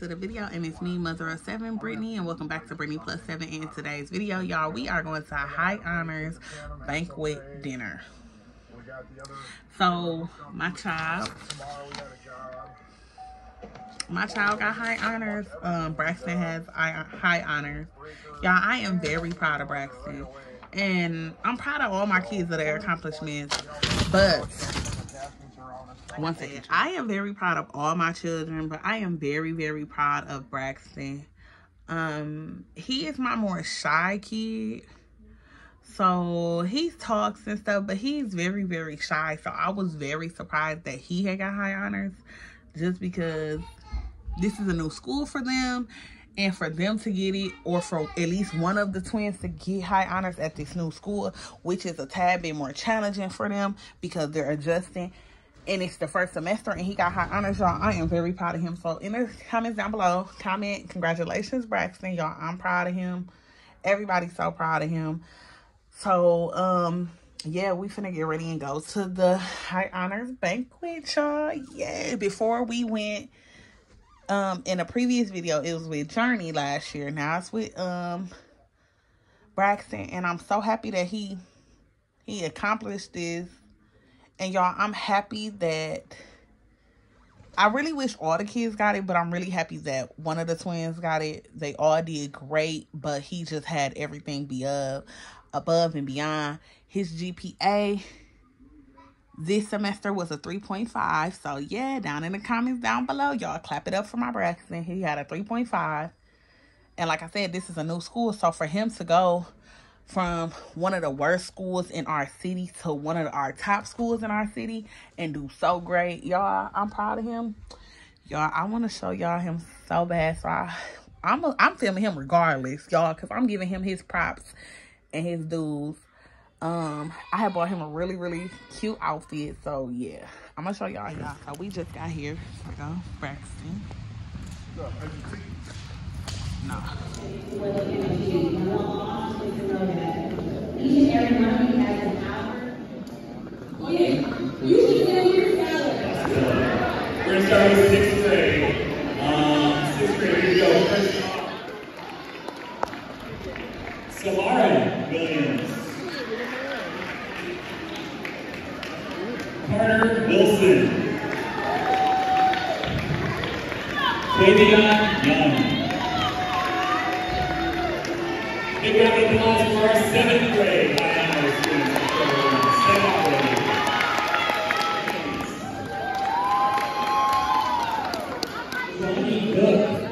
to the video and it's me mother of seven brittney and welcome back to brittney plus seven. In today's video y'all we are going to high honors banquet dinner. So my child my child got high honors. Um braxton has high honors. Y'all i am very proud of braxton and i'm proud of all my kids of their accomplishments but once again, I am very proud of all my children, but I am very, very proud of Braxton. Um, he is my more shy kid. So he talks and stuff, but he's very, very shy. So I was very surprised that he had got high honors just because this is a new school for them and for them to get it or for at least one of the twins to get high honors at this new school which is a tad bit more challenging for them because they're adjusting and it's the first semester and he got high honors y'all. I am very proud of him. So in the comments down below comment congratulations braxton. Y'all i'm proud of him. Everybody's so proud of him. So um yeah we finna get ready and go to the high honors banquet y'all. Yeah before we went um in a previous video it was with journey last year. Now it's with um braxton and i'm so happy that he he accomplished this and y'all, I'm happy that I really wish all the kids got it, but I'm really happy that one of the twins got it. They all did great, but he just had everything be up, above and beyond. His GPA this semester was a 3.5. So yeah, down in the comments down below, y'all clap it up for my Braxton. He had a 3.5. And like I said, this is a new school. So for him to go from one of the worst schools in our city to one of our top schools in our city and do so great. Y'all, I'm proud of him. Y'all, I want to show y'all him so bad. So I, I'm, a, I'm filming him regardless, y'all, because I'm giving him his props and his dues. Um, I have bought him a really, really cute outfit. So, yeah, I'm going to show y'all, y'all. So, we just got here. Here go, Braxton. No. Each and every one of you has an hour. Yeah, you should get your salad. Sixth grade. Um, sixth grade, here we go. Williams. Carter Wilson. Young. Round of applause for our. Seventh grade. Obrigado.